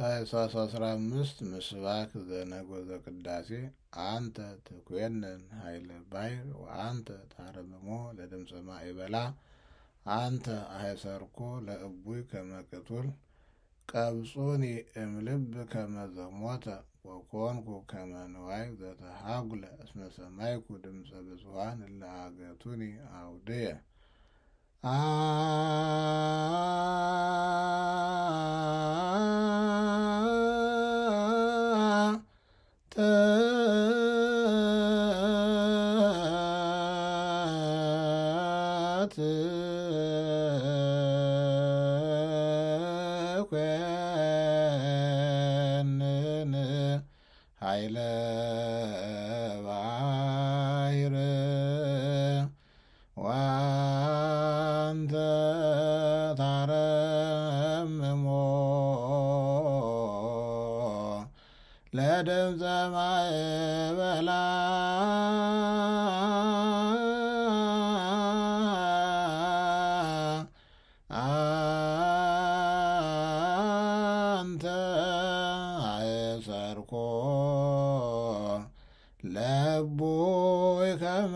ታኅሳስ አስራ አምስት ምስባክ ዘነጎዘ ቅዳሴ አንተ ትኮንን ኃይለ ባሕር ወአንተ ታረምሞ ለድምፀ ማዕበላ አንተ አህሰርኮ ለእቡይ ከመ ቅቱል ቀብጹኒ እምልብ ከመ ዘሞተ ወኮንኩ ከመ ንዋይ ዘተሃጉለ እስመ ሰማይኩ ድምፀ ብዙኃን እለ አገቱኒ አውድየ ትኮንን ኃይለ ባሕር ወአንተ ታረምሞ ለድምፀ ማዕበላ ለእቡይ ከመ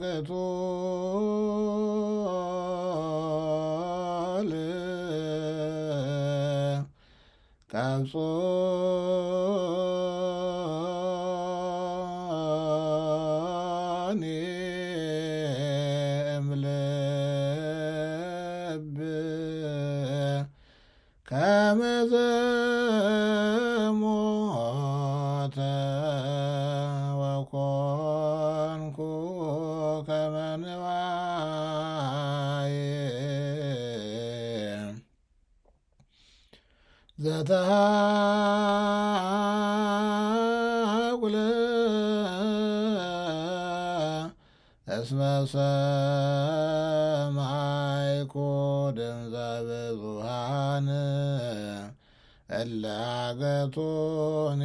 ቅቱል ቀብጾኒ እምልብ ከመ ንዋይ ዘተሃጉለ እስመ ሰማይኩ ድምፀ ብዙኃን እለ አገቱኒ